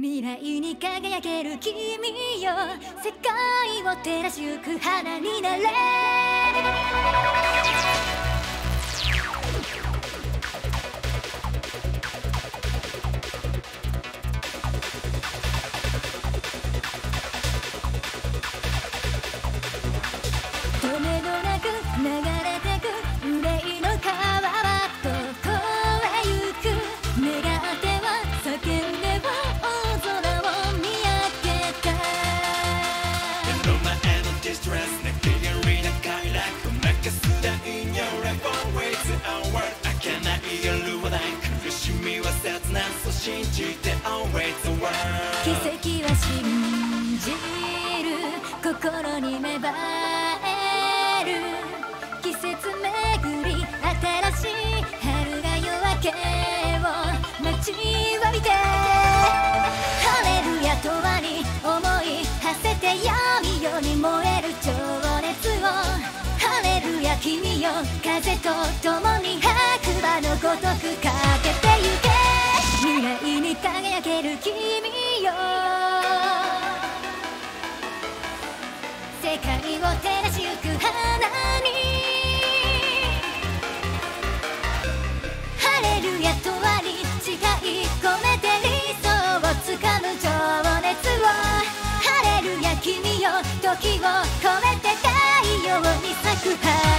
未来に輝ける君よ。世界を照らしゆく花になれ。止めどなく流れ信じて always the world 奇跡は信じる心に芽生える季節巡り新しい春が夜明けを待ちわびてハレルヤとわに思い馳せて闇夜に燃える情熱をハレルヤ君よ風と共に君よ時を超えて太陽に咲く花